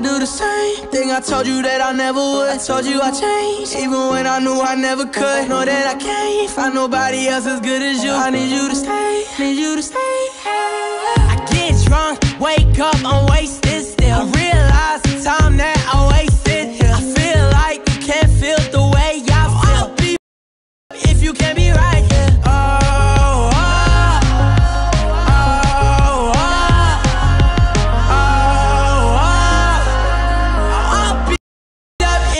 do the same thing I told you that I never would. I told you I changed, even when I knew I never could. Know that I can't find nobody else as good as you. I need you to stay, need you to stay. I get drunk, wake up, I'm wasted still. I realize the time that I wasted here. I feel like you can't feel the way I feel. I'll be if you can't be